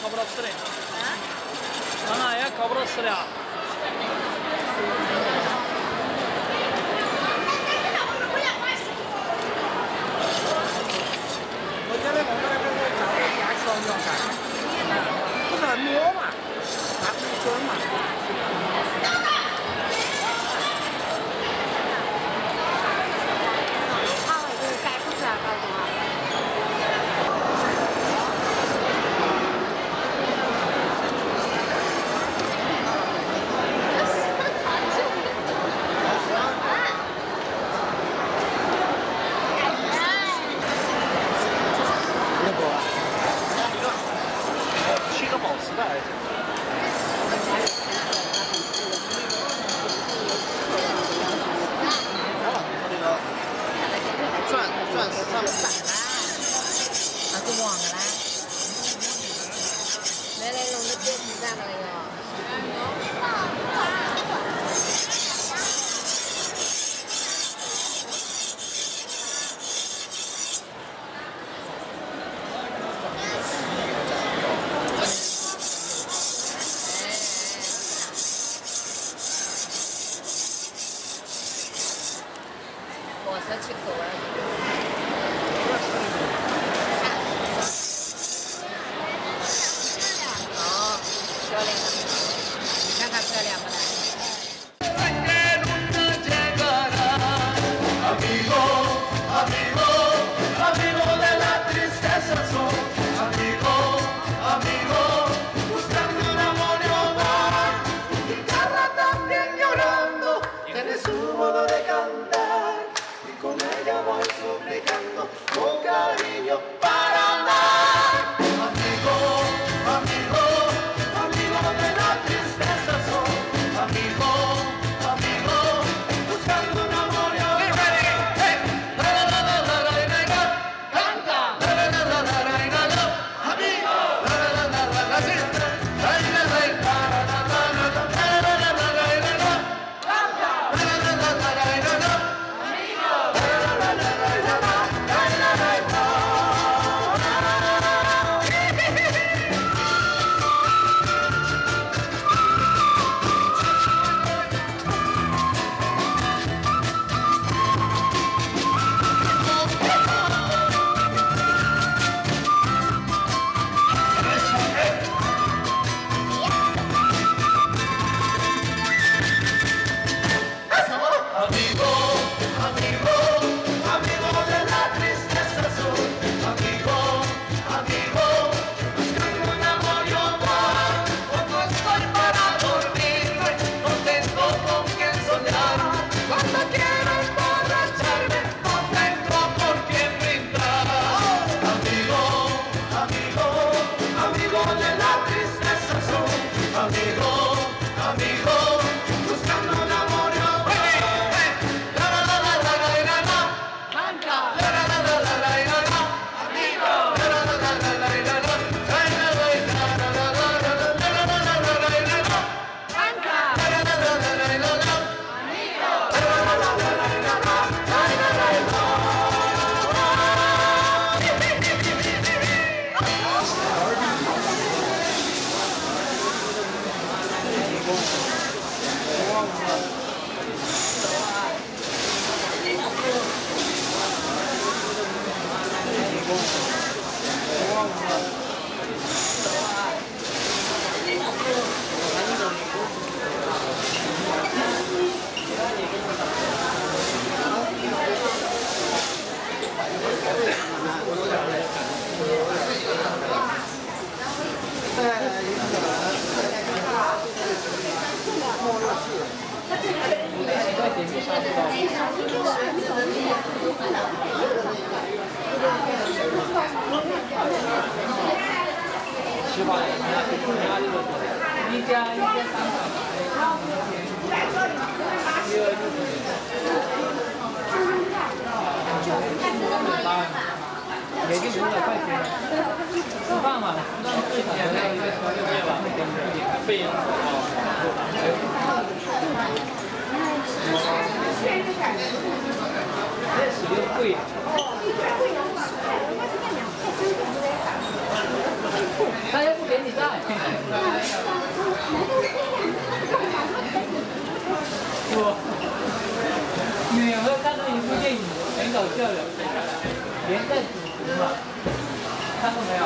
考不着似的，我那也考不着似的。我,진去친 구. 七八年，你看，你看这个，一家一家三，一二六年，一二六八，也就五百块钱，吃饭嘛，吃饭最少要一个一百块钱吧，一点费用。他要不给你带。是不？你有没有看到一部电影，很搞笑的，连带主远了，看过没有？